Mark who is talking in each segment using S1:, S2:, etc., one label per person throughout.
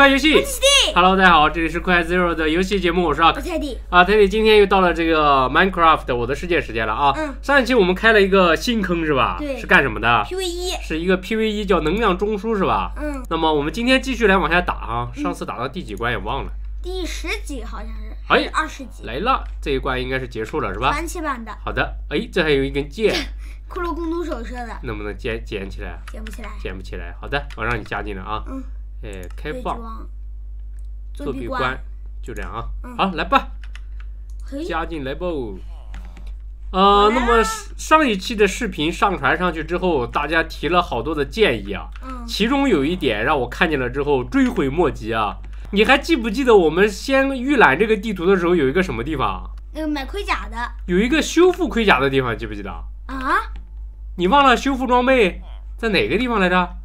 S1: 快游戏
S2: 我是
S1: D，，Hello，大家好，这里是快 Zero 的游戏节目，我是啊
S2: 我是 Teddy。
S1: 啊，泰迪，今天又到了这个 Minecraft 我的世界时间了啊。
S2: 嗯
S1: 上一期我们开了一个新坑是吧？
S2: 对
S1: 是干什么的
S2: ？PVE，
S1: 是一个 PVE 叫能量中枢是吧？
S2: 嗯，
S1: 那么我们今天继续来往下打啊，
S2: 嗯
S1: 上次打到第几关也忘了。
S2: 第十集好像是，
S1: 哎
S2: 二十集，
S1: 来了，这一关应该是结束了是吧？
S2: 传奇版的，
S1: 好的，哎，这还有一根剑，
S2: 骷髅公主手射的，
S1: 能不能捡捡起来？
S2: 捡不起来。
S1: 捡不起来。好的，我让你加进来啊。
S2: 嗯，
S1: 哎，开
S2: 伪
S1: 放
S2: 装，
S1: 作
S2: 作弊
S1: 弊关，就这样啊。
S2: 嗯
S1: 好，来吧。加进来不？呃，那么上一期的视频上传上去之后，大家提了好多的建议啊，
S2: 嗯，
S1: 其中有一点让我看见了之后追悔莫及啊。你还记不记得我们先预览这个地图的时候有一个什么地方？
S2: 那个买盔甲的
S1: 有一个修复盔甲的地方，记不记得？
S2: 啊，
S1: 你忘了修复装备在哪个地方来着？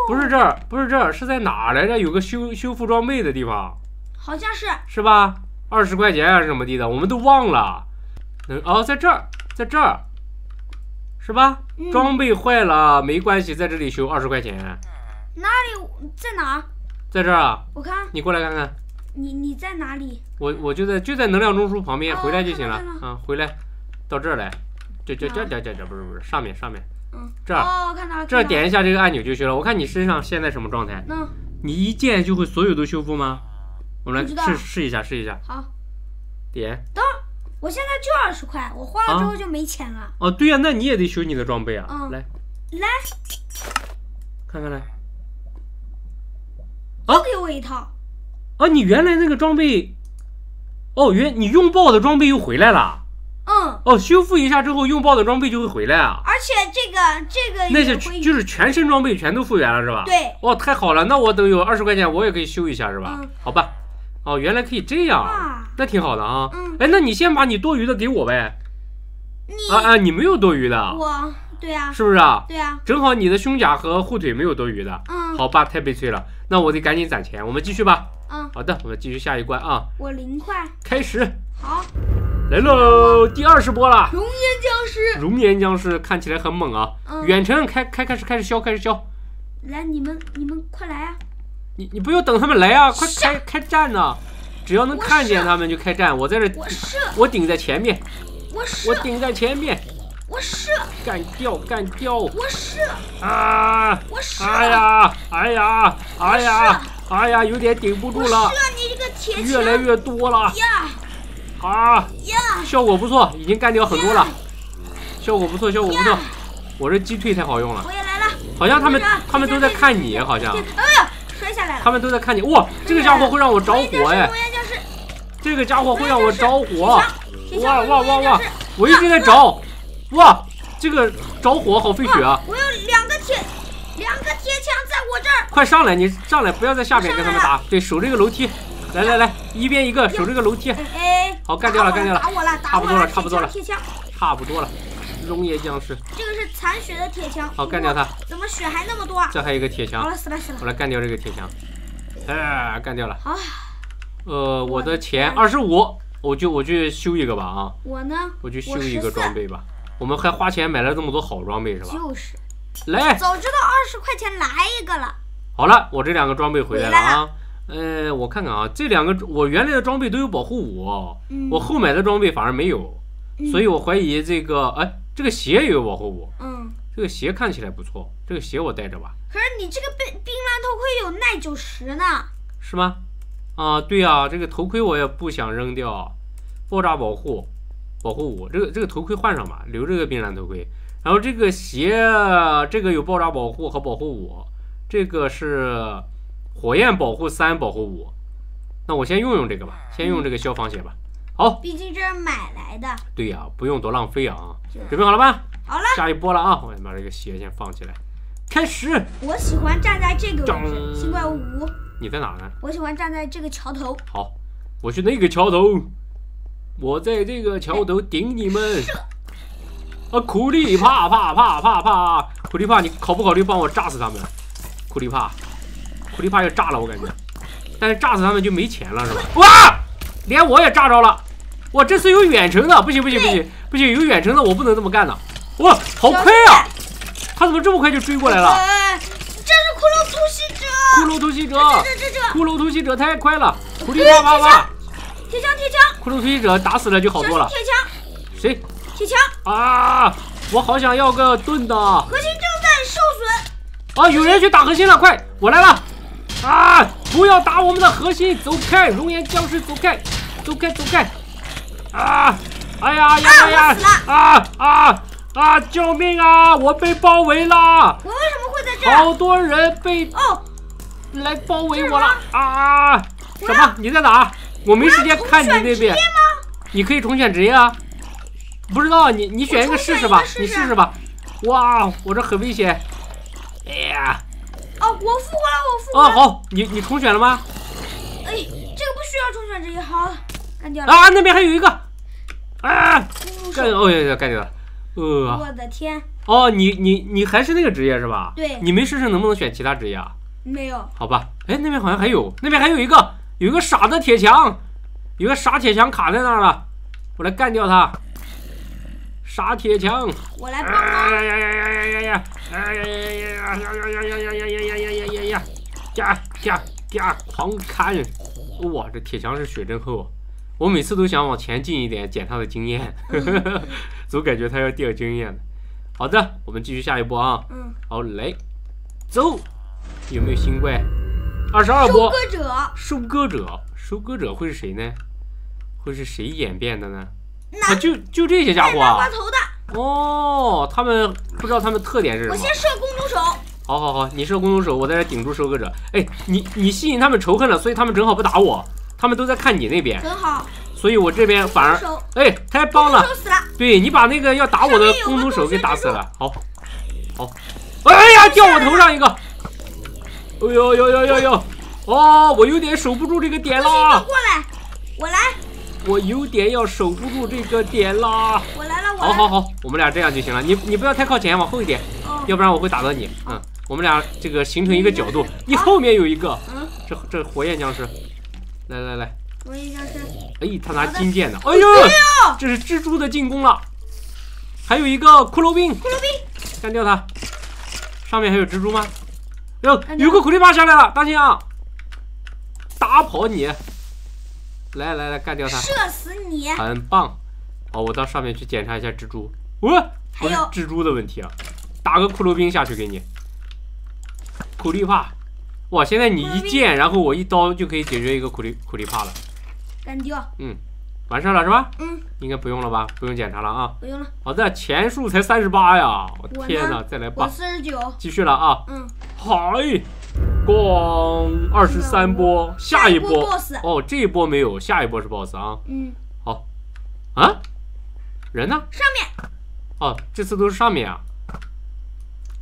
S2: 哦，
S1: 不是这儿，不是这儿，是在哪儿来着？有个修修复装备的地方，
S2: 好像是，
S1: 是吧？二十块钱啊什么的，我们都忘了。嗯，哦，在这儿，在这儿，是吧？
S2: 嗯
S1: 装备坏了没关系，在这里修二十块钱，
S2: 哪里在哪？
S1: 在这儿啊，
S2: 我看
S1: 你过来看看。
S2: 你你在哪里？
S1: 我我就在就在能量中枢旁边，
S2: 哦
S1: 回来就行了啊，回来到这儿来，这这这这这这不是不是上面上面
S2: 嗯，
S1: 这儿
S2: 哦，看到了，
S1: 这。点一下这个按钮就行了。我看你身上现在什么状态？
S2: 嗯
S1: 你一键就会所有都修复吗？我们来试试一下试一下，
S2: 好，
S1: 点等
S2: 我现在就二十块，我花了之后就没钱了。
S1: 哦，对呀、那你也得修你的装备啊，
S2: 嗯
S1: 来
S2: 来，
S1: 看看来。
S2: 啊给我一套。
S1: 啊，你原来那个装备，哦，原你用爆的装备又回来了。
S2: 嗯，
S1: 哦，修复一下之后用爆的装备就会回来啊。
S2: 而且这个这个
S1: 那些就是全身装备全都复原了是吧？。
S2: 对
S1: 哦，太好了，那我等有二十块钱我也可以修一下是吧？
S2: 嗯
S1: 好吧。哦，原来可以这样，
S2: 啊，
S1: 那挺好的啊。
S2: 嗯
S1: 哎，那你先把你多余的给我呗。
S2: 你
S1: 啊啊，你没有多余的，
S2: 我对啊
S1: 是不是啊？
S2: 对啊，
S1: 正好你的胸甲和护腿没有多余的。
S2: 嗯
S1: 好吧，太悲催了。那我得赶紧攒钱，我们继续吧。
S2: 嗯，
S1: 好的，我们继续下一关啊，
S2: 我零块，
S1: 开始
S2: 好，
S1: 来喽，第二十波了。
S2: 熔岩僵尸，
S1: 熔岩僵尸看起来很猛啊！
S2: 嗯。
S1: 远程开开开始开始削开始削，
S2: 来你们你们快来啊！
S1: 你你不用等他们来啊，快开开战呐！只要能看见他们就开战，我在这
S2: 我射
S1: 我顶在前面，
S2: 我射
S1: 我顶在前面，
S2: 我射
S1: 干掉干掉。
S2: 我射
S1: 啊！
S2: 我射，
S1: 哎呀哎呀哎呀哎呀，有点顶不住了，
S2: 射你这个铁
S1: 越来越多了。
S2: 呀
S1: 啊！
S2: 呀！
S1: 效果不错，已经干掉很多了，效果不错，效果不错。我这击退太好用了，
S2: 我也来了，
S1: 好像他们他们都在看你，好像
S2: 哎呀，摔下来了。
S1: 他们都在看你。哇，这个家伙会让我着火哎！这个家伙会让我着火！哇哇哇哇！我一直在着，哇，这个着火好费血啊！
S2: 我有两个铁，两个铁枪在我这儿。
S1: 快上来，你上来，不要在下面跟他们打。对，守这个楼梯。来来来，一边一个，守这个楼梯。
S2: 哎哎，
S1: 好干掉了干掉了
S2: 打我了，打
S1: 差不多了
S2: 我了，
S1: 差不多了
S2: 铁枪，
S1: 差不多了，熔岩僵尸。
S2: 这个是残血的铁枪。
S1: 好干掉他。
S2: 怎么血还那么多啊？
S1: 这还有一个铁枪，
S2: 好了，死了死了
S1: 我。来干掉这个铁枪。哎，干掉了。
S2: 好，
S1: 呃，我的钱二十五，我就我去修一个吧啊，
S2: 我呢？
S1: 我去修一个装备吧。我们还花钱买了这么多好装备是吧？
S2: 就是，
S1: 来，
S2: 早知道二十块钱来一个了。
S1: 好了，我这两个装备回来了啊。呃，我看看啊，这两个我原来的装备都有保护五，
S2: 嗯
S1: 我后买的装备反而没有，
S2: 嗯
S1: 所以我怀疑这个，哎，这个鞋也有保护五，
S2: 嗯，
S1: 这个鞋看起来不错，这个鞋我带着吧，
S2: 可是你这个冰冰蓝头盔有耐久十呢。
S1: 是吗？啊，对啊，这个头盔我也不想扔掉，爆炸保护，保护五，这个这个头盔换上吧，留这个冰蓝头盔。然后这个鞋，这个有爆炸保护和保护五，这个是火焰保护三，保护五。那我先用用这个吧，先用这个消防鞋吧。好，
S2: 毕竟这是买来的。
S1: 对呀、不用多浪费啊。准备好了吧？
S2: 好了，
S1: 下一波了啊！我先把这个鞋先放起来，开始。
S2: 我喜欢站在这个位置，
S1: 张
S2: 新怪物五。
S1: 你在哪呢？
S2: 我喜欢站在这个桥头。
S1: 好，我去那个桥头，我在这个桥头顶你们。啊，苦力怕怕怕怕怕！苦力怕，你考不考虑帮我炸死他们？苦力怕，苦力怕要炸了，我感觉。但是炸死他们就没钱了，是吧？哇！连我也炸着了！哇，这次有远程的，不行不行不行不行，有远程的我不能这么干的。哇，好快啊！他怎么这么快就追过来了？
S2: 呃，这是骷髅突袭者，
S1: 骷髅突袭者，
S2: 这这这
S1: 骷髅突袭者太快了！苦力啪啪啪！
S2: 铁枪铁枪，
S1: 骷髅突袭者打死了就好多了。
S2: 铁枪
S1: 谁
S2: 铁枪，
S1: 啊？我好想要个盾的啊！
S2: 核心正在受损，啊
S1: 有人去打核心了，快，我来了！啊！不要打我们的核心，走开！熔岩僵尸，走开，走开，走开！啊！哎呀呀呀呀
S2: 啊！
S1: 啊啊！救命啊！我被包围了，
S2: 我为什么会在这儿？
S1: 好多人被
S2: 哦，
S1: 来包围我了啊！什么？你在哪？我没时间看你那边。你可以重选职业啊？不知道，你你选一个试试吧，你试试吧。哇，我这很危险。哎呀，
S2: 哦，我复活了，我复活
S1: 哦
S2: 了。
S1: 好，你你重选了吗？
S2: 哎，这个不需要重选职业，好，干掉了。
S1: 啊，那边还有一个。啊，
S2: 乌手
S1: 干，哦呀呀，干掉了。呃，
S2: 我的天，
S1: 哦，你你你还是那个职业是吧？
S2: 对
S1: 你没试试能不能选其他职业啊？
S2: 没有，
S1: 好吧，哎，那边好像还有，那边还有一个，有一个傻的铁墙，有个傻铁墙卡在那儿了，我来干掉他。傻铁墙！
S2: 我来帮忙。
S1: 哎呀呀呀呀呀呀！哎呀呀呀呀呀呀呀呀呀呀呀呀呀呀！呀呀呀！狂砍！哇，这铁墙是血真厚，我每次都想往前进一点捡他的经验，总感觉他要掉经验。好的，我们继续下一波啊！
S2: 嗯，
S1: 好嘞，走！有没有新怪？二十二
S2: 收
S1: 波。
S2: 割者，
S1: 收割者，收割者会是谁呢？会是谁演变的呢？
S2: 那
S1: 啊，就就这些家伙啊！
S2: 头的，
S1: 哦，他们不知道他们特点是什么。
S2: 我先射弓弩手。
S1: 好好好，你射弓弩手，我在这顶住收割者。哎，你你吸引他们仇恨了，所以他们正好不打我，他们都在看你那边，
S2: 很好，
S1: 所以我这边反而，
S2: 手
S1: 哎，太棒了！
S2: 了，
S1: 对你把那个要打我的弓弩手给打死了，好，好，哎呀，掉我头上一个，哎呦呦呦呦呦，哦，我有点守不住这个点
S2: 不行，
S1: 啦
S2: 你。过来，我来，
S1: 我有点要守不住这个点啦。
S2: 我来了，我来。
S1: 好好好，我们俩这样就行了。你你不要太靠前，往后一点，
S2: 哦，
S1: 要不然我会打到你。嗯，我们俩这个形成一个角度。你后面有一个，
S2: 嗯，
S1: 这这火焰僵尸，来来来，
S2: 火焰僵尸，
S1: 哎，他拿金剑的，哎
S2: 哎
S1: 呦，这是蜘蛛的进攻了。还有一个骷髅兵，
S2: 骷髅兵，
S1: 干掉他。上面还有蜘蛛吗？哟，有个苦力怕下来了，大心啊！打跑你！来来来，干掉他。
S2: 射死你！
S1: 很棒。好，我到上面去检查一下蜘蛛。喂、不是
S2: 还有
S1: 蜘蛛的问题啊，打个骷髅兵下去给你。苦力怕，哇！现在你一剑，然后我一刀就可以解决一个苦力苦力怕了。
S2: 干掉。
S1: 嗯完事了是吧？
S2: 嗯，
S1: 应该不用了吧？不用检查了啊。
S2: 不用了，
S1: 好的，钱数才三十八呀！我天哪，再来
S2: 我
S1: 吧，
S2: 四十九。
S1: 继续了啊！
S2: 嗯，
S1: 嗨，咣，二十三波，下一
S2: 波
S1: 哦，这一波没有，下一波是 boss 啊
S2: 嗯，好
S1: 啊！人呢？
S2: 上面
S1: 哦，这次都是上面啊！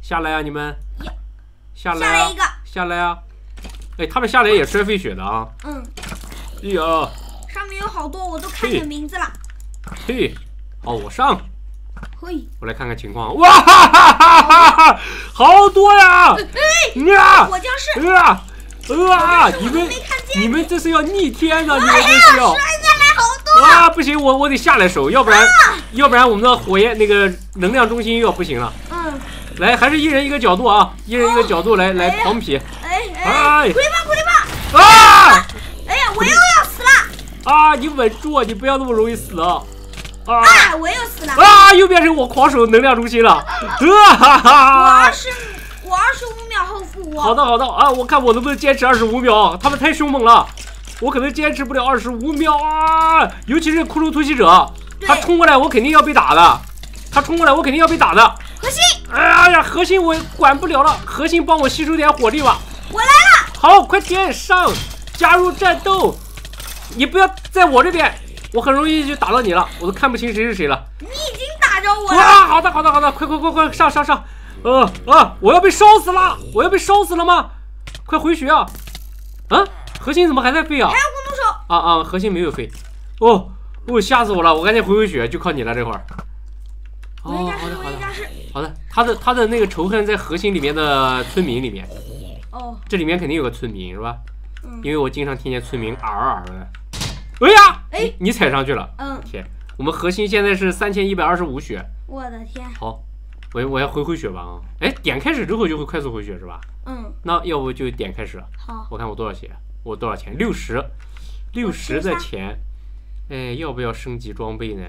S1: 下来啊，你们
S2: 呀！
S1: 下来啊
S2: 下来一！个。
S1: 下来啊！哎，他们下来也摔飞雪的啊！
S2: 嗯，
S1: 哎呀，
S2: 上面有好多，我都看见名字了。
S1: 嘿，好，我上，
S2: 嘿，
S1: 我来看看情况。哇哈哈哈哈哈！好多呀！
S2: 哎，
S1: 呀！
S2: 我僵尸，
S1: 啊！啊！你们。你们这是要逆天的？你们
S2: 哎
S1: 这是要，
S2: 摔下来好多。
S1: 啊！不行，我我得下来守，要不然要不然我们的火焰那个能量中心又要不行了。
S2: 嗯，
S1: 来，还是一人一个角度啊，一人一个角度来来狂劈
S2: 哎
S1: 哎
S2: 哎，苦力怕，苦力怕。
S1: 啊！
S2: 哎呀，我又要死了。
S1: 啊！你稳住，你不要那么容易死啊！啊
S2: 啊，我又死了。
S1: 啊！又变成我狂手能量中心了，啊哈
S2: 我
S1: 哈
S2: 二！十，我二十五秒后复活。
S1: 好的好的啊，我看我能不能坚持二十五秒，他们太凶猛了，我可能坚持不了二十五秒啊！尤其是骷髅突袭者，他冲过来我肯定要被打的，他冲过来我肯定要被打的。
S2: 核心，
S1: 哎呀，核心我管不了了，核心帮我吸收点火力吧。
S2: 我来了。
S1: 好，快点上，加入战斗！你不要在我这边，我很容易就打到你了，我都看不清谁是谁了。
S2: 你已经打着我了。
S1: 哇，好的好的好的，快快快快上上上！呃啊，我要被烧死了！我要被烧死了吗？快回血啊！啊，核心怎么还在飞啊
S2: 还？有弓弩手。
S1: 啊啊，核心没有飞。哦哦，吓死我了！我赶紧回回血，就靠你了这会儿。哦，好的好的。好的，他的他的那个仇恨在核心里面的村民里面，
S2: 哦，
S1: 这里面肯定有个村民是吧？
S2: 嗯
S1: 因为我经常听见村民嗷嗷的。哎呀，
S2: 哎
S1: 你踩上去了！
S2: 嗯，
S1: 天，我们核心现在是三千一百二十五血。
S2: 我的天，
S1: 好，我我要回回血吧啊！哎，点开始之后就会快速回血是吧？
S2: 嗯，
S1: 那要不就点开始，
S2: 好，
S1: 我看我多少血，我多少钱？六十，六十的钱。哎，要不要升级装备呢？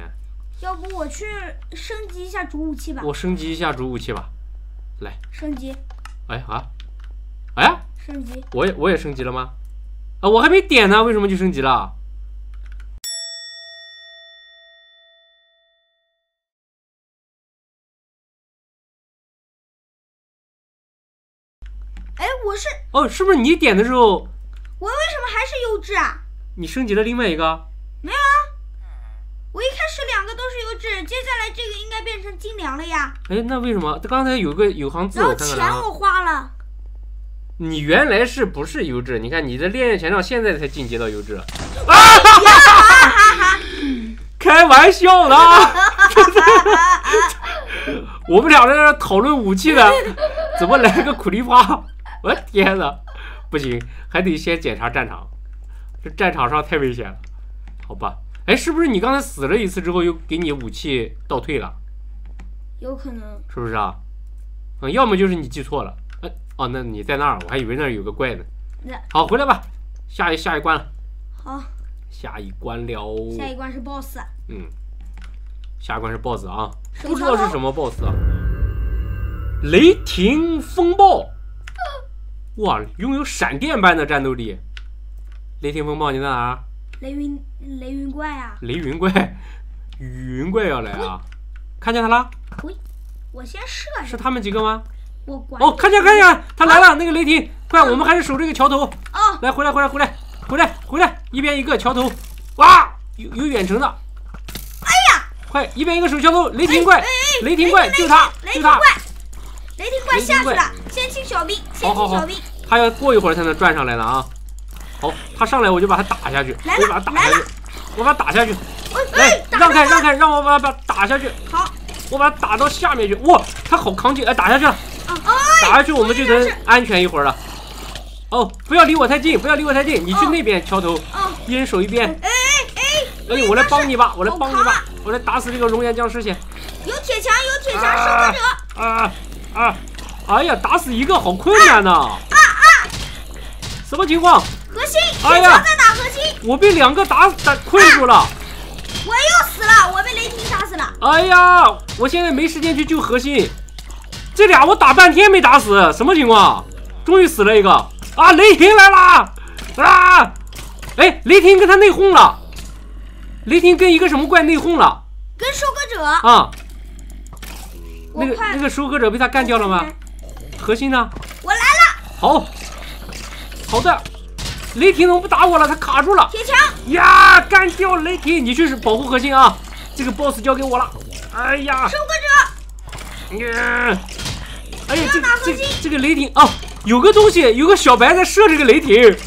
S2: 要不我去升级一下主武器吧。
S1: 我升级一下主武器吧，来。
S2: 升级。
S1: 哎啊，哎，
S2: 升级。
S1: 我也我也升级了吗？啊，我还没点呢，为什么就升级了？
S2: 哎，我是
S1: 哦，是不是你点的时候？
S2: 我为什么还是优质啊？
S1: 你升级了另外一个？
S2: 没有啊，我一开始两个都是优质，接下来这个应该变成精良了呀。
S1: 哎，那为什么？他刚才有个有行字，我看看
S2: 钱我花了。
S1: 你原来是不是优质？你看你的烈焰权杖现在才进阶到优质。啊
S2: 哈哈哈！
S1: 开玩笑呢。我们俩在这讨论武器呢，怎么来个苦力怕？我天哪！不行，还得先检查战场。这战场上太危险了，好吧？哎，是不是你刚才死了一次之后又给你武器倒退了？
S2: 有可能。
S1: 是不是啊？嗯，要么就是你记错了。哎，哦，那你在那儿，我还以为那儿有个怪呢。好，回来吧，下一下一关了。
S2: 好。
S1: 下一关了。
S2: 下一关是 BOSS。
S1: 嗯，下一关是 BOSS 啊，不知道是什么 BOSS 啊。雷霆风暴。哇，拥有闪电般的战斗力。雷霆风暴，你在哪儿？
S2: 雷云雷云怪啊！
S1: 雷云怪，云怪要来啊！看见他了？
S2: 喂，我先射。
S1: 是他们几个吗？
S2: 我管。
S1: 哦，看见看见，他来了！那个雷霆，快，我们还是守这个桥头。
S2: 哦。
S1: 来，回来回来回来回来回来，一边一个桥头。哇，有有远程的。
S2: 哎呀！
S1: 快，一边一个守桥头。雷霆怪，雷霆怪，救他，救他。
S2: 雷霆怪下去了，先清小兵，先清小兵。
S1: 他要过一会儿才能转上来呢啊！好，他上来我就把他打下去，我把他打下去，我把他打下去。来，让开让开，让我把他打下去。
S2: 好，
S1: 我把他打到下面去。哇，他好扛劲！哎，打下去了，打下去我们就能安全一会儿了。哦，不要离我太近，不要离我太近，你去那边桥头，一人守一边。
S2: 哎哎
S1: 哎！我来帮你吧，我来帮你吧，我来打死这个熔岩僵尸先。
S2: 有铁墙，有铁墙，守护者。
S1: 啊啊！哎呀，打死一个好困难呐！什么情况？
S2: 核心，铁墙在打核心。
S1: 我被两个打打困住了。
S2: 我又死了，我被雷霆打死了。
S1: 哎呀，我现在没时间去救核心。这俩我打半天没打死，什么情况？终于死了一个。啊，雷霆来了！啊！哎，雷霆跟他内讧了。雷霆跟一个什么怪内讧了？
S2: 跟收割者。
S1: 啊。那个那个收割者被他干掉了吗？核心呢？
S2: 我来了。
S1: 好，好的。雷霆怎么不打我了？他卡住了。
S2: 铁墙
S1: 呀，干掉雷霆！你去保护核心啊！这个 boss 交给我了。哎呀，
S2: 收割
S1: 者。呀，哎呀，这这这个雷霆啊，有个东西，有个小白在射这个雷霆。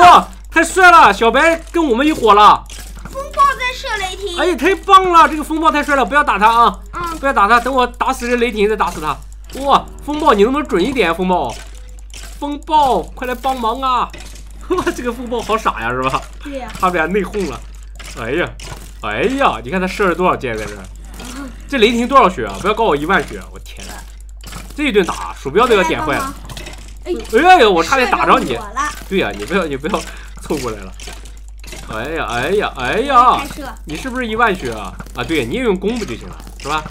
S1: 哇，太帅了！小白跟我们一伙了。
S2: 风暴在射雷霆。
S1: 哎呀，太棒了！这个风暴太帅了，不要打他啊！
S2: 嗯，
S1: 不要打他，等我打死这雷霆再打死他。哇，风暴，你能不能准一点？风暴，风暴，快来帮忙啊！哇，这个风暴好傻呀，是吧？
S2: 对呀。
S1: 他们俩内讧了。哎呀，哎呀，你看他射了多少箭在这？这雷霆多少血啊？不要告我一万血！我天哪，这一顿打，鼠标都要点坏了。
S2: 哎
S1: 呀，我差点打着你。对呀，你不要，你不要凑过来了。哎呀，哎呀，哎呀！你是不是一万血啊？啊，对，你也用弓不就行了，是吧？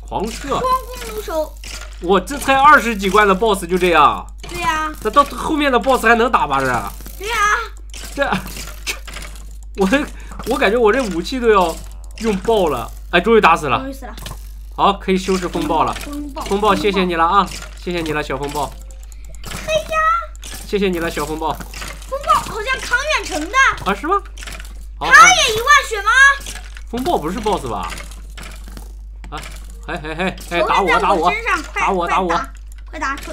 S1: 狂射。
S2: 双弓弩手。
S1: 我这才二十几关的 boss 就这样。那到后面的 boss 还能打吧？这。
S2: 对呀。
S1: 这这，我我感觉我这武器都要用爆了。哎，终于打死了。
S2: 终于死了。
S1: 好，可以修饰风暴了。
S2: 风暴。
S1: 风暴，谢谢你了啊！谢谢你了，小风暴。
S2: 嘿呀！
S1: 谢谢你了，小风暴。
S2: 风暴好像扛远程的。
S1: 啊，是吗？
S2: 他也一万血吗？
S1: 风暴不是 boss 吧？啊，嘿嘿嘿嘿，打我打我，打我打我，
S2: 快打！仇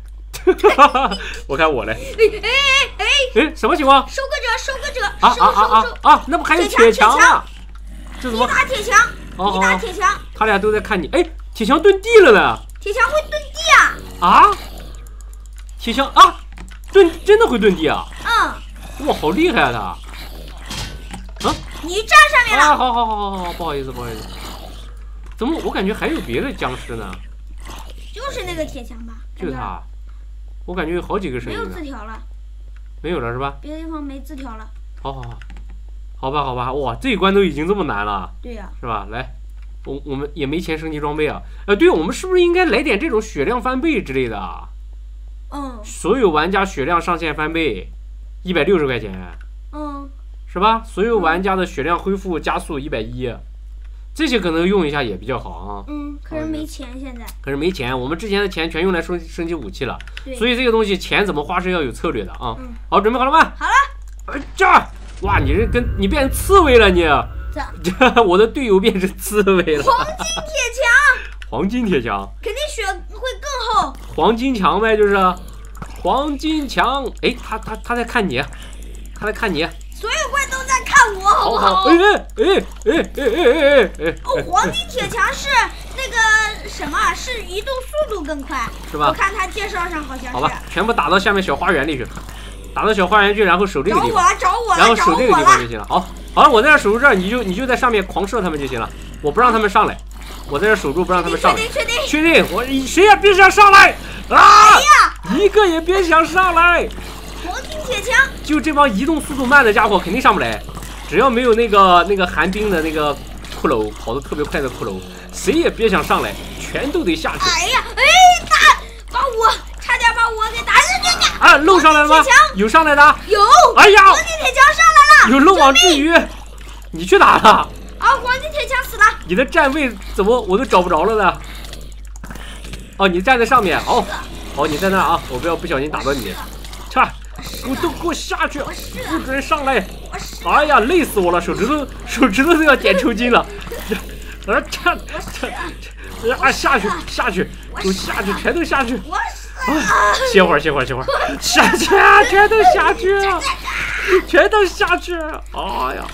S1: 我看我嘞，
S2: 哎哎哎哎！
S1: 哎，什么情况？
S2: 收割者，收割者，
S1: 啊
S2: 收
S1: 啊啊
S2: 收收！
S1: 啊啊！那不还有铁墙啊？这怎
S2: 你？打铁墙，你打铁墙，
S1: 他俩都在看你。哎，铁墙遁地了呢！
S2: 铁墙会遁地啊！
S1: 啊？铁墙啊？遁真的会遁地啊？
S2: 嗯，
S1: 哇，好厉害啊他！
S2: 啊你站上面
S1: 啊，
S2: 了，
S1: 好好好好好，不好意思不好意思。怎么我感觉还有别的僵尸呢？
S2: 就是那个铁墙吧？
S1: 就是他，我感觉有好几个声
S2: 没有。字条了，
S1: 没有了是吧？
S2: 别的地方没字条了。
S1: 好好好，好吧好吧，哇，这一关都已经这么难了，
S2: 对呀，
S1: 是吧？来，我我们也没钱升级装备啊。呃，对，我们是不是应该来点这种血量翻倍之类的啊？
S2: 嗯
S1: 所有玩家血量上限翻倍，一百六十块钱，
S2: 嗯，
S1: 是吧？所有玩家的血量恢复加速一百一，这些可能用一下也比较好啊。
S2: 嗯，可是没钱现在。
S1: 可是没钱，我们之前的钱全用来升升级武器了，
S2: 对，
S1: 所以这个东西钱怎么花是要有策略的啊。
S2: 嗯
S1: 好，准备好了吗？
S2: 好了，
S1: 呃，这儿，哇，你这跟你变成刺猬了你，
S2: 这
S1: 我的队友变成刺猬了。
S2: 黄金铁墙
S1: 黄金铁墙，
S2: 肯定血会更厚。
S1: 黄金墙呗，就是黄金墙。哎，他他他在看你，他在看你。
S2: 所有怪都在看我，好不
S1: 好？哎哎哎哎哎哎哎哎！
S2: 哦，黄金铁墙是那个什么，是移动速度更快，
S1: 是吧？
S2: 我看他介绍上好像是。
S1: 好吧，全部打到下面小花园里去，打到小花园去，然后守这个地方。
S2: 然后我来找我，了。
S1: 然后守这个地方就行了。好，好，我在这守住这儿，你就你就在上面狂射他们就行了。我不让他们上来，我在这守住，不让他们上来。
S2: 确定确定
S1: 确定，我谁也别想上来啊！一个也别想上来。
S2: 黄金铁枪，
S1: 就这帮移动速度慢的家伙肯定上不来。只要没有那个那个寒冰的那个骷髅跑得特别快的骷髅，谁也别想上来，全都得下去。
S2: 哎呀，哎，打，把我差点把我给打下去。
S1: 啊，漏上来了吗？有上来的？
S2: 有，
S1: 哎呀，
S2: 黄金铁墙上来了。
S1: 有漏网之鱼，你去哪了？
S2: 啊，黄金铁枪死了。
S1: 你的站位怎么我都找不着了呢？哦，你站在上面，好，好，你在那啊，我不要不小心打到你。去，给我都给我下去，不准上来！哎呀，累死我了，手指头手指头都要点抽筋了。啊，这这啊，下去下去，都下去，全都下去。啊，歇会儿歇会儿歇会儿，下去，全都下去，全都下去。哎呀，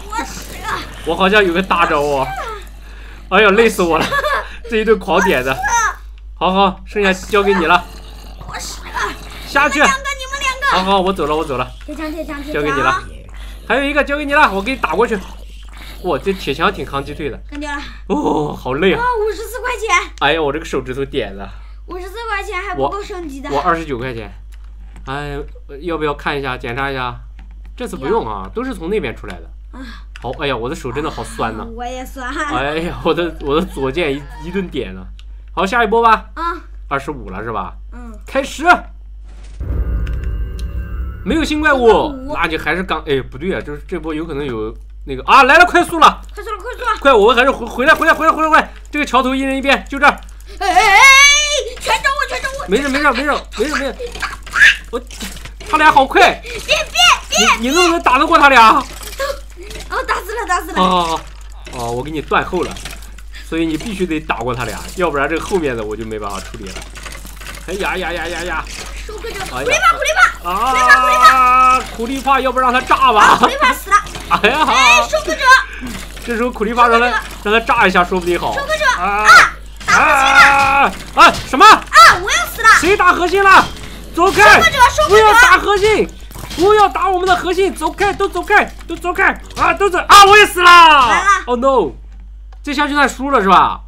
S2: 我
S1: 好像有个大招啊！哎呀，累死我了，这一顿狂点的。好好，剩下交给你了，下去。好好，我走了，我走了。
S2: 铁墙铁。
S1: 交给你了。还有一个交给你了，我给你打过去。哇，这铁墙挺抗击退的。
S2: 干掉了。
S1: 哦，好累啊！
S2: 啊，五十四块钱，
S1: 哎呀，我这个手指头点的，
S2: 五十四块钱还不够升级的。
S1: 我二十九块钱。哎，要不要看一下，检查一下？这次不用啊，都是从那边出来的。
S2: 啊，
S1: 好，哎呀，我的手真的好酸呐、
S2: 我也酸。
S1: 哎呀，我的我的左键一一顿点呢。好，下一波吧，
S2: 啊，
S1: 二十五了是吧？
S2: 嗯，
S1: 开始。没有新怪物那就还是刚哎不对啊，就是这波有可能有那个啊来了，快速了，
S2: 快速了，快速了！
S1: 快我们还是回回来回来回来回来回来，这个桥头一人一边，就这儿，
S2: 哎哎哎！全中我，全中我！
S1: 没事没事没事没事没事，我他俩好快，
S2: 别别
S1: 你你能不能打得过他俩？
S2: 哦，打死了，打死了！
S1: 好好好，哦我给你断后了，所以你必须得打过他俩，要不然这个后面的我就没办法处理了。哎呀呀呀呀呀！
S2: 收割者，苦力怕，苦力怕，
S1: 啊！苦力怕，要不让他炸吧
S2: 苦？力怕死了！
S1: 哎呀，
S2: 哎，收割者，
S1: 这时候苦力怕让他让他炸一下，说不定好。
S2: 收割者，
S1: 啊啊啊！什么？
S2: 啊，我要死了！
S1: 谁打核心了？走开！
S2: 收割者，收割者，
S1: 不要打核心！不要打我们的核心！走开，都走开，都走开！啊，都走！啊，我也死了！
S2: 完了
S1: ！Oh no！这下就算输了是吧？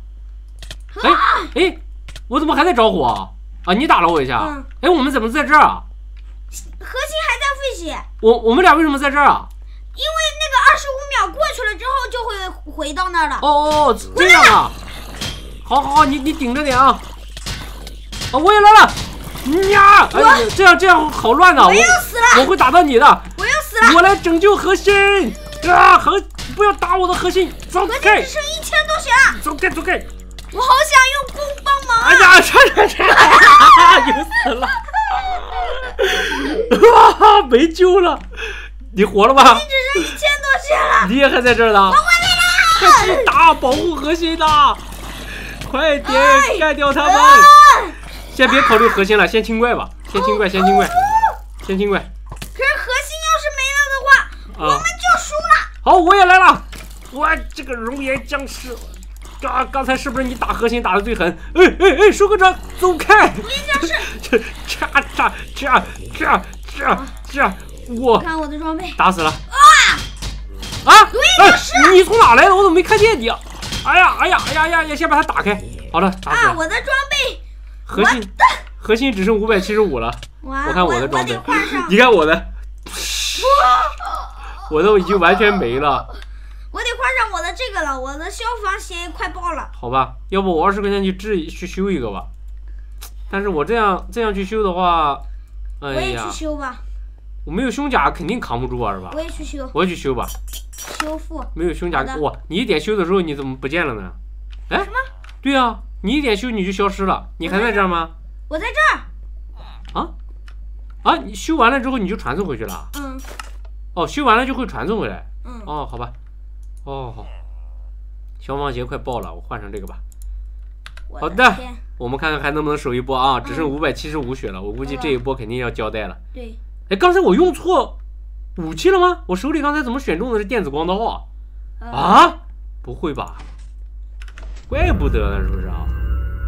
S1: 哎哎，我怎么还在着火？啊，你打了我一下。
S2: 嗯
S1: 哎，我们怎么在这儿啊？
S2: 核心还在废血，
S1: 我我们俩为什么在这儿啊？
S2: 因为那个二十五秒过去了之后就会回到那儿了。
S1: 哦哦哦，这样啊！好好好，你你顶着点啊！啊，我也来了！呀，哎呀，这样这样好乱呐！
S2: 我要死了！
S1: 我会打到你的，
S2: 我要死了！
S1: 我来拯救核心！啊，核不要打我的核心，走
S2: 核心
S1: 开
S2: 只，剩一千多血了，
S1: 走开，走开！
S2: 我好忙啊！
S1: 哎呀，差点差点，又死了！啊，没救了！你活了吧？
S2: 只剩一千多血了，
S1: 你也还在这儿呢？快去打，保护核心呐！快点干掉他们！
S2: 啊
S1: 先别考虑核心了，先清怪吧。先清怪，先清怪，先清怪。
S2: 可是核心要是没了的话，我
S1: 啊
S2: 们，就输了。
S1: 好，我也来了。我，这个熔岩僵尸，啊，刚才是不是你打核心打的最狠？哎哎哎，收个掌，走开！
S2: 熔岩僵尸，
S1: 这这这这这这这，我
S2: 看我的装备。
S1: 打死了。啊啊！哎，你从哪来的？我怎么没看见你？哎呀哎呀哎呀呀呀！先把它打开。好了，打死
S2: 啊，
S1: 了。
S2: 我的装备，
S1: 核心核心只剩五百七十五了。我看我的装备你看我的，我都已经完全没了。
S2: 我得换上我的这个了，我的消防鞋快爆了。
S1: 好吧，要不我二十块钱去治去修一个吧。但是我这样这样去修的话，哎
S2: 我也去，修吧，
S1: 我没有胸甲肯定扛不住啊，是吧
S2: 我？也去修
S1: 我也去修吧，
S2: 修复。
S1: 没有胸甲哇！你一点修的时候你怎么不见了呢？哎，
S2: 什么？
S1: 对呀、你一点修你就消失了，你还在这儿吗？
S2: 我在这儿。
S1: 啊啊！你修完了之后你就传送回去了？
S2: 嗯
S1: 哦，修完了就会传送回来。
S2: 嗯，
S1: 哦，好吧。哦，好。消防鞋快爆了，我换上这个吧。
S2: 我
S1: 好的
S2: 天，
S1: 我们看看还能不能守一波啊！只剩
S2: 嗯
S1: 五百七十五血了，我估计这一波肯定要交代了。
S2: 对，
S1: 哎，刚才我用错武器了吗？我手里刚才怎么选中的是电子光刀啊？
S2: 呃，
S1: 啊？不会吧？怪不得呢，是不是啊？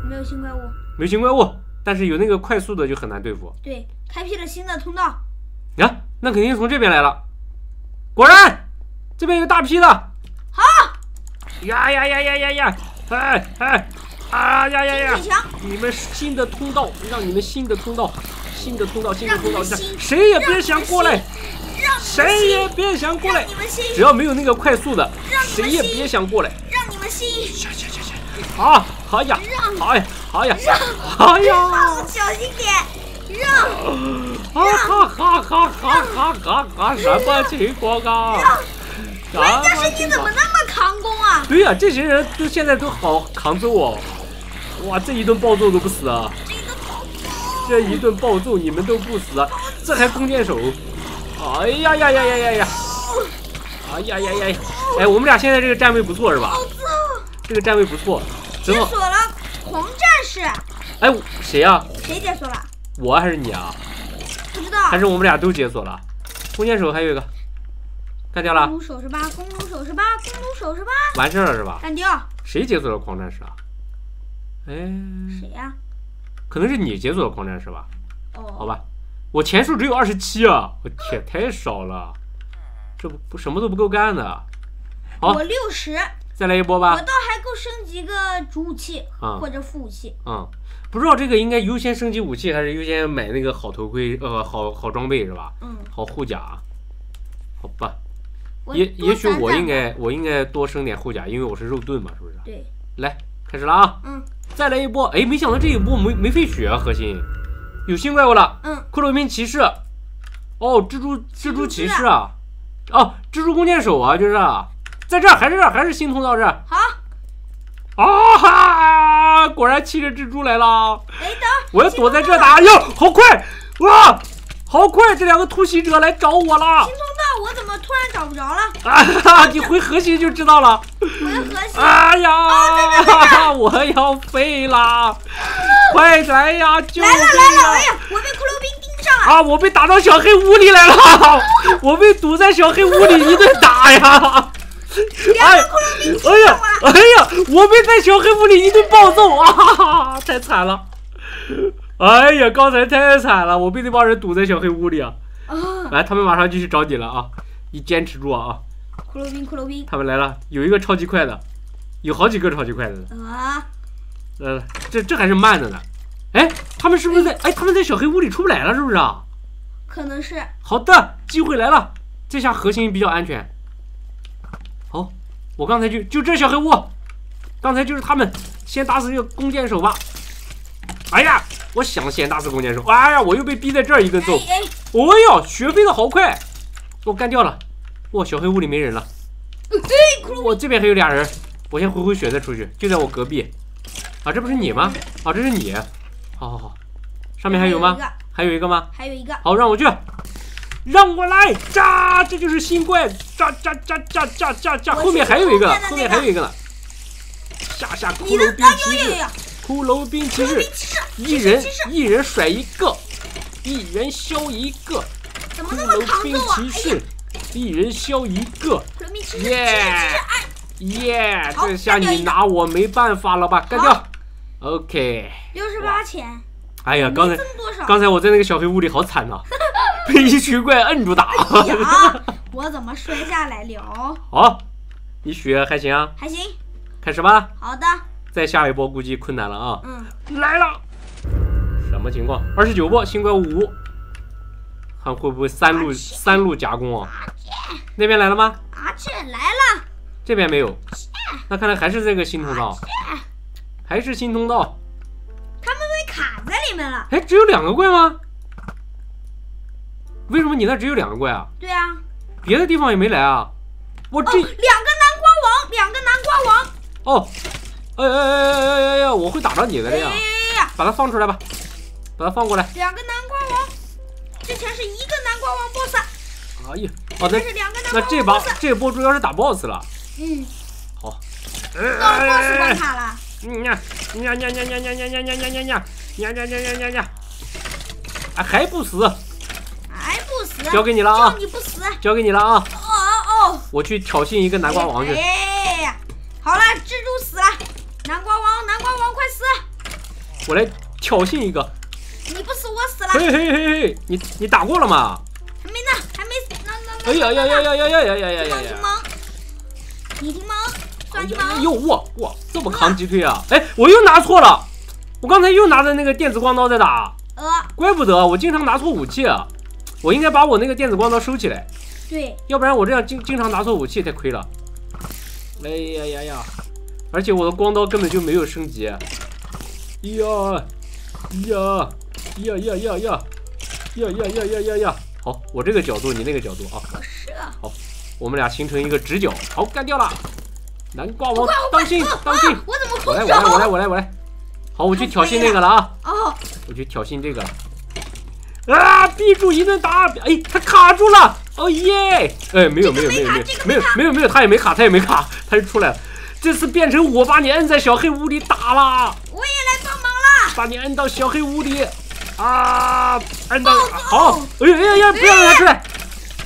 S2: 没有新怪物。
S1: 没新怪物，但是有那个快速的就很难对付
S2: 对，开辟了新的通道。
S1: 啊！那肯定从这边来了。果然，这边有大批的。
S2: 好，
S1: 呀呀呀呀呀呀！哎哎啊呀呀呀你们新的通道，让你们新的通道，新的通道，新的通道，谁也别想过来，
S2: 让
S1: 谁也别想过来只要没有那个快速的，谁也别想过来。
S2: 让你们信，
S1: 啊，好呀，
S2: 让
S1: 好呀，好呀，好呀，
S2: 让小心点，让
S1: 啊哈哈哈哈哈哈哈！什么情况啊？什
S2: 关键
S1: 么
S2: 是你怎么？那么扛攻啊？
S1: 对呀、这些人都现在都好扛揍哦。哇，这一顿暴揍都不死啊！
S2: 这
S1: 一顿暴揍你们都不死啊！这还弓箭手？哎呀呀呀呀呀呀！哎呀呀呀呀！哎，我们俩现在这个站位不错是吧？这个站位不错，
S2: 解。锁了狂战士，
S1: 哎，谁呀、
S2: 谁解锁了？
S1: 我还是你啊？
S2: 不知道。
S1: 还是我们俩都解锁了？弓箭手还有一个，干掉了，
S2: 弓弩手是八，弓弩手是八，弓弩手是八，
S1: 完事儿了是吧？
S2: 干掉。
S1: 谁解锁了狂战士啊？哎，
S2: 谁呀？
S1: 可能是你解锁的狂战士吧？
S2: 哦，
S1: 好。吧，我钱数只有二十七啊！我天，太少了，这不不什么都不够干的。好
S2: 我六十，
S1: 再来一波吧我。
S2: 倒还够升级个主武器
S1: 啊
S2: 或者副武器。
S1: 嗯，不知道这个应该优先升级武器，还是优先买那个好头盔？呃，好好装备是吧？
S2: 嗯，
S1: 好护甲。好吧，
S2: 我
S1: 也也许我应该我应该多升点护甲，因为我是肉盾嘛，是不是？
S2: 对，
S1: 来，开始了啊！
S2: 嗯
S1: 再来一波。哎，没想到这一波没没费血啊，核心有新怪物了。
S2: 嗯，
S1: 骷髅兵骑士，哦，蜘蛛蜘蛛骑士啊，哦，蜘蛛弓箭手啊，就是啊，在这儿还是这儿还是新通道这儿
S2: 好。
S1: 啊哈！果然骑着蜘蛛来了，
S2: 哎，等
S1: 我要躲在这打，哟，好快哇，好快！这两个突袭者来找我了
S2: 新通道我怎么突然找不着了？
S1: 啊哈！你回核心就知道了。
S2: 我的核心。
S1: 哎呀，我要废了！快来呀，救命
S2: 来了来了！
S1: 啊
S2: 哎！呀，我被骷髅兵盯上了。
S1: 啊！我被打到小黑屋里来了，我被堵在小黑屋里一顿打呀！哎，哎呀，哎呀，我被在小黑屋里一顿暴揍啊！太惨了！哎呀，刚才太惨了，我被那帮人堵在小黑屋里啊！
S2: 啊！
S1: 来，他们马上就去找你了啊！你坚持住啊！
S2: 骷髅兵，骷髅兵。
S1: 他们来了，有一个超级快的，有好几个超级快的呢。
S2: 啊！
S1: 呃，这这还是慢的呢。哎，他们是不是在？哎，他们在小黑屋里出不来了，是不是啊？
S2: 可能是
S1: 好的，机会来了，这下核心比较安全。好，我刚才就就这小黑屋，刚才就是他们，先打死这个弓箭手吧。哎呀，我想先打死弓箭手，哎呀，我又被逼在这儿一顿揍。
S2: 哎哎，
S1: 哦哟，血飞的好快，我干掉了。哇，小黑屋里没人了。我这边还有俩人，我先回回血再出去，就在我隔壁。啊，这不是你吗？啊，这是你。好好好，上面还有吗？还有一个吗？
S2: 还有一个，
S1: 好，让我去，让我来炸！这就是新怪，炸炸炸炸炸炸炸！后面还有一个，
S2: 是
S1: 后面还有一个呢。下下骷髅兵骑士骷髅兵，骑士，一人一人甩一个，一人削一个。
S2: 怎么
S1: 骷髅
S2: 那么扛
S1: 兵
S2: 揍啊？哎呀，
S1: 骑士，一人削一个。耶耶！这下你拿我没办法了吧？干掉。OK。
S2: 六十八钱，
S1: 哎呀，刚才？刚才我在那个小黑屋里好惨呐、被一群怪摁住打。
S2: 呀，我怎么摔下来了？
S1: 好，你血还行啊，
S2: 还行，
S1: 开始吧。
S2: 好的，
S1: 再下一波估计困难了啊！
S2: 嗯，
S1: 来了，什么情况？二十九波新怪物五，看会不会三路三路夹攻啊？那边来了吗？
S2: 阿切来了，
S1: 这边没有，那看来还是这个新通道，还是新通道。
S2: 他们被卡在里面了。
S1: 哎，只有两个怪吗？为什么你那只有两个怪啊？
S2: 对啊，
S1: 别的地方也没来啊？我
S2: 哦，
S1: 这
S2: 两个南瓜王，两个南瓜王，
S1: 哦，哎哎哎哎哎哎哎，我会打着你的
S2: 哎
S1: 这样，
S2: 呀呀，
S1: 把它放出来吧，把它放过来。
S2: 两个南瓜王，之前是一个南瓜王 boss，
S1: 哎呀，哦，那
S2: 是两个南瓜王
S1: 那这把这波主要是打 BOSS 了。
S2: 嗯，
S1: 好，
S2: 到 boss 关卡了，
S1: 嗯呀呀呀呀呀呀呀呀呀呀呀呀呀呀呀呀呀呀！啊，还不死，
S2: 还不死，
S1: 交给你了啊
S2: 就，你不死，
S1: 交给你了啊！
S2: 哦哦，
S1: 我去挑衅一个南瓜王去。
S2: 哎呀，好了，蜘蛛死了，南瓜王，南瓜王快死，
S1: 我来挑衅一个。嘿嘿嘿嘿，你你打过了吗？
S2: 还没呢，还没死，那那
S1: 哎呀呀呀呀呀呀呀呀呀呀呀！
S2: 你听忙，算你忙，
S1: 哟哇哇，这么扛击退啊！哎，我又拿错了，我刚才又拿着那个电子光刀在打，
S2: 呃，
S1: 怪不得我经常拿错武器啊！我应该把我那个电子光刀收起来，
S2: 对，
S1: 要不然我这样经经常拿错武器太亏了。哎呀呀呀！而且我的光刀根本就没有升级。呀呀呀呀呀呀呀呀呀呀呀呀！好，我这个角度，你那个角度啊，
S2: 我射，
S1: 我们俩形成一个直角。好，干掉了。南瓜王当心
S2: 啊
S1: 当心！
S2: 啊我怎么
S1: 我来，我来，我？来，我来，我来。好，我去挑衅那个了啊！
S2: 哦，
S1: 我去挑衅这个了。啊！逼住一顿打！哎，他卡住了！哦耶！哎，没有没有没有没有没有没有没有，他也没卡，他也没卡，他就出来了。这次变成我把你摁在小黑屋里打了，
S2: 我也来帮忙了，
S1: 把你摁到小黑屋里啊！按到好！哎呀哎呀呀！不要让他出来，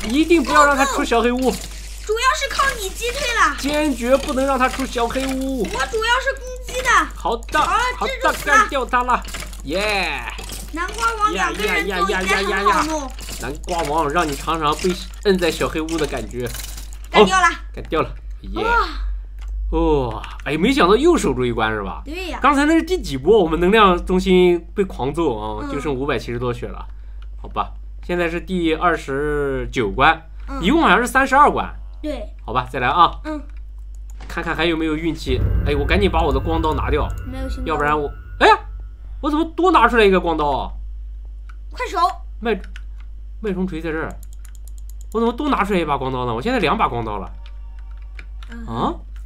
S1: 一定不要让他出小黑屋，
S2: 主要是靠你击退了，
S1: 坚决不能让他出小黑屋。
S2: 我主要是攻击的。
S1: 好的，
S2: 好
S1: 的，干掉他了，耶！
S2: 南瓜王两个人
S1: 呀
S2: 都应该
S1: 呀呀呀呀
S2: 很好弄，
S1: 南瓜王，让你尝尝被摁在小黑屋的感觉。
S2: 干掉了。
S1: 干掉了，耶！
S2: 哇，
S1: 哦，哎，没想到又守住一关是吧？
S2: 对呀，
S1: 刚才那是第几波？我们能量中心被狂揍啊，
S2: 嗯
S1: 就剩五百七十多血了，好吧？现在是第二十九关，一
S2: 嗯，
S1: 共好像是三十二关，
S2: 对，
S1: 好吧？再来啊，
S2: 嗯，
S1: 看看还有没有运气。哎，我赶紧把我的光刀拿掉，
S2: 没有
S1: 要不然我，哎呀，我怎么多拿出来一个光刀啊？
S2: 快手，
S1: 脉脉冲锤在这儿，我怎么多拿出来一把光刀呢？我现在两把光刀了
S2: 嗯，
S1: 啊！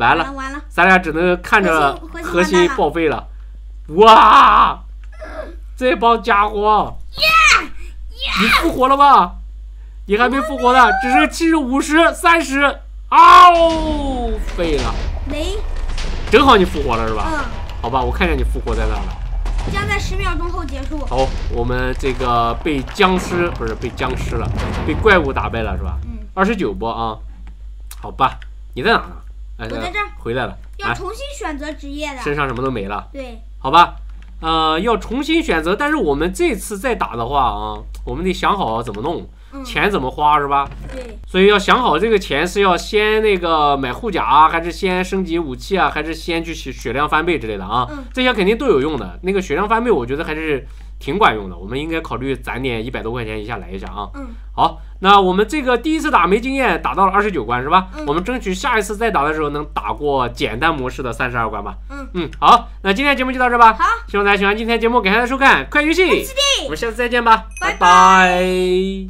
S1: 完了，完
S2: 完了，
S1: 咱俩只能看着
S2: 核心
S1: 报废了。哇，这帮家伙，你复活了吧？你还没复活呢，只剩七十五十三十，哦，废了。
S2: 没，
S1: 正好你复活了是吧？
S2: 嗯，
S1: 好吧，我看见你复活在那了。
S2: 将在十秒钟后结束。
S1: 好，我们这个被僵尸不是被僵尸了，被怪物打败了是吧？
S2: 嗯，
S1: 二十九波啊，好吧，你在哪呢？哎，
S2: 我在这儿
S1: 回来了，哎，
S2: 要重新选择职业的。
S1: 身上什么都没了，
S2: 对，
S1: 好吧？呃，要重新选择，但是我们这次再打的话啊，我们得想好怎么弄。
S2: 嗯
S1: 钱怎么花是吧？
S2: 对，
S1: 所以要想好这个钱是要先那个买护甲啊，还是先升级武器啊，还是先去血血量翻倍之类的啊？
S2: 嗯
S1: 这些肯定都有用的。那个血量翻倍，我觉得还是挺管用的。我们应该考虑攒点一百多块钱一下来一下啊。
S2: 嗯，
S1: 好，那我们这个第一次打没经验，打到了二十九关是吧？
S2: 嗯
S1: 我们争取下一次再打的时候能打过简单模式的三十二关吧。
S2: 嗯
S1: 嗯，好，那今天节目就到这吧。
S2: 好，
S1: 希望大家喜欢今天节目，感谢大家收看，快游戏，我们下次再见吧，
S2: 拜
S1: 拜拜